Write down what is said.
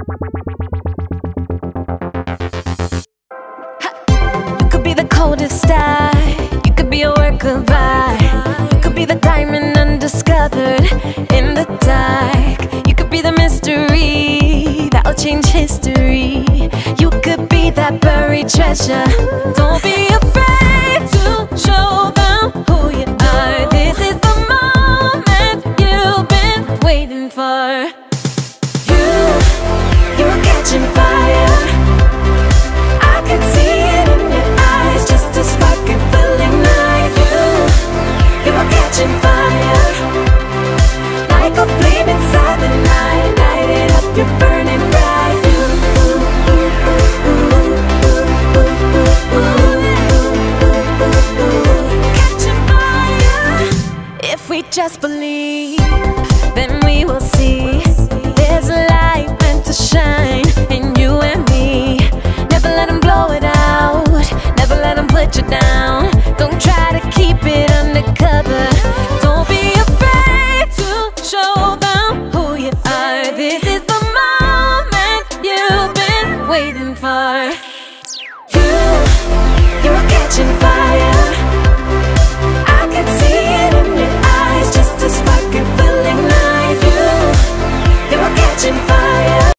You could be the coldest star. You could be a work of art. You could be the diamond undiscovered in the dark. You could be the mystery that'll change history. You could be that buried treasure. Don't be afraid to show them who you are. This is the moment you've been waiting for. Catching fire. I can see it in your eyes, just a spark you. You are catching fire, like a flame inside the night. Light it up, you're burning bright. If we just believe,